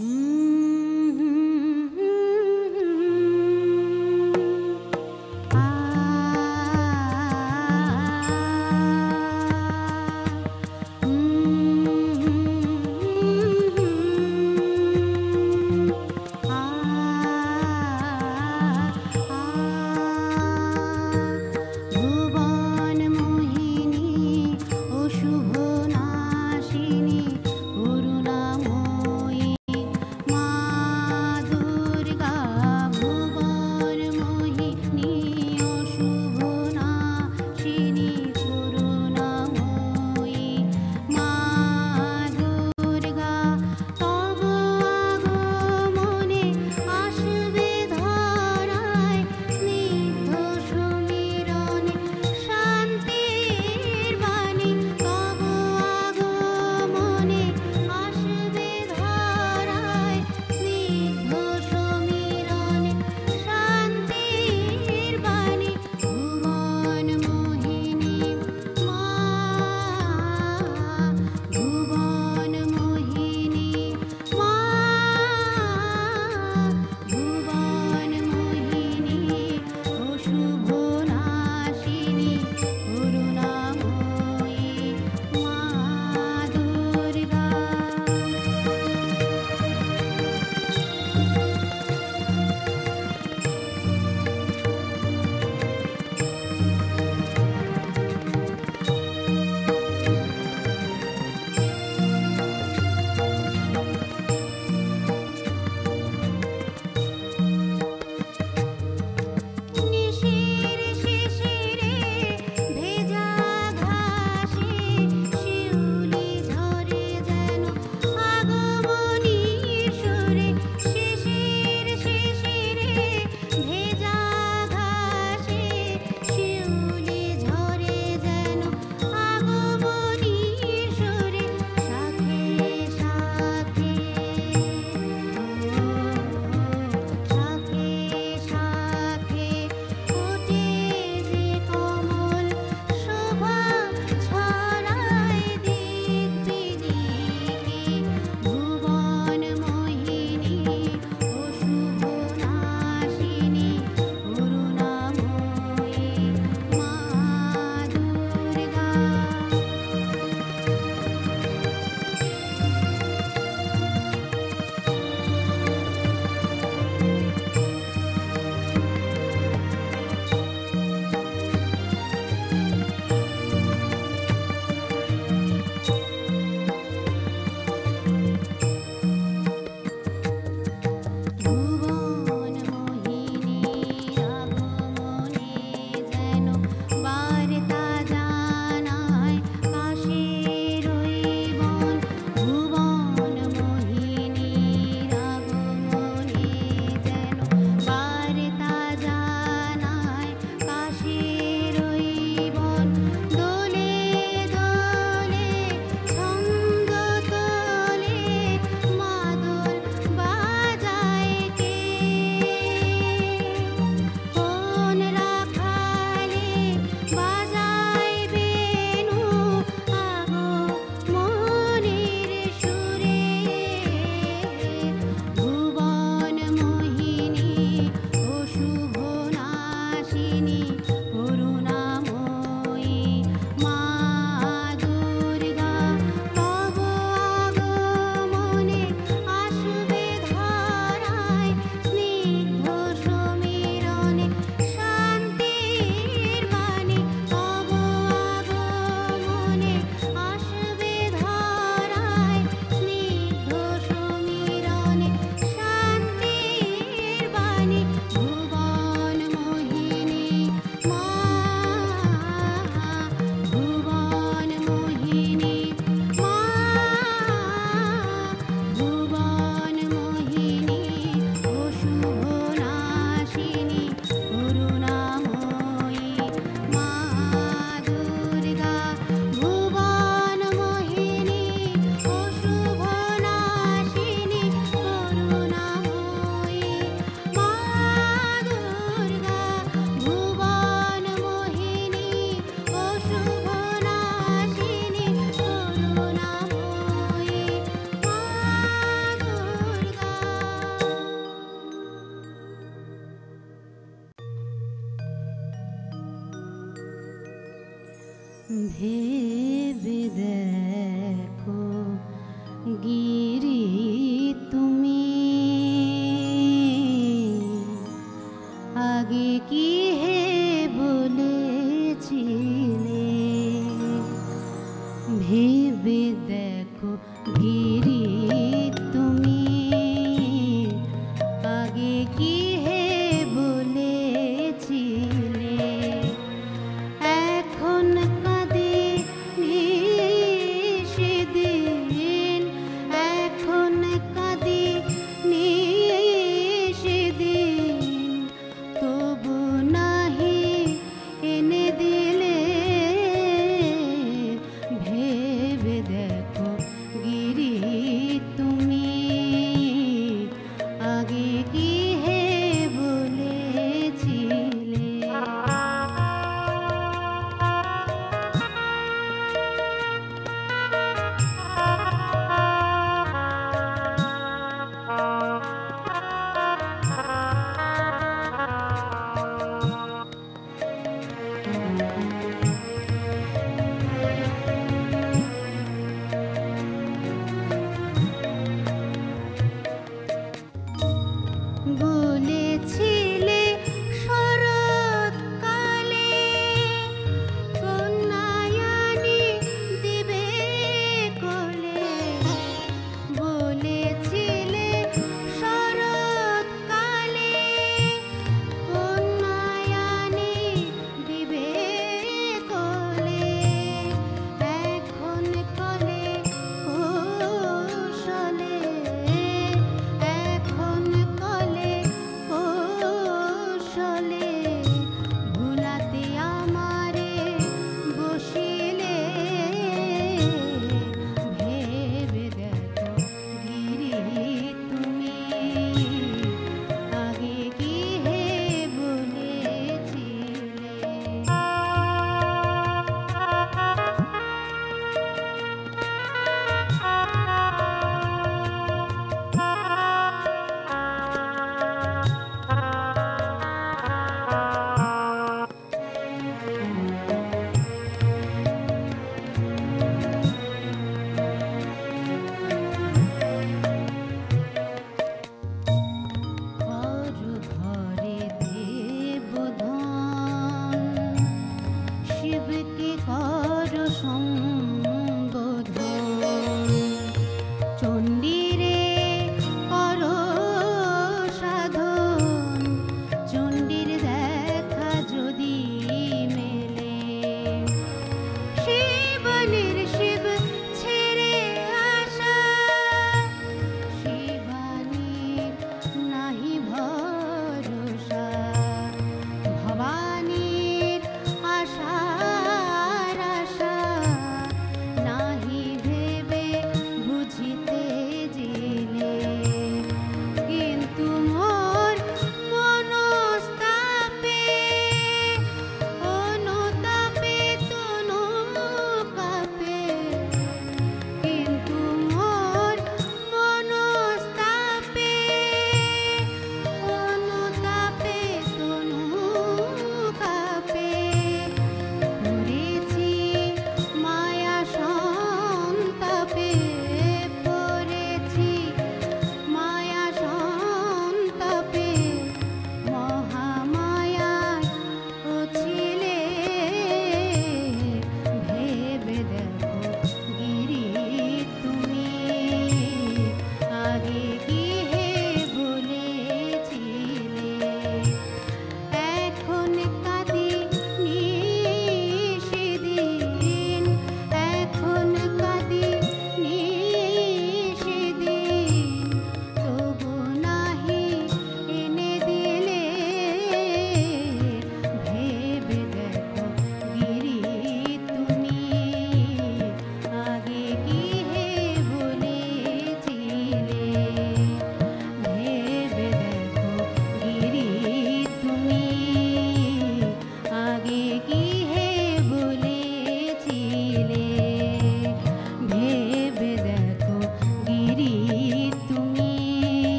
Mm. で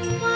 Bye.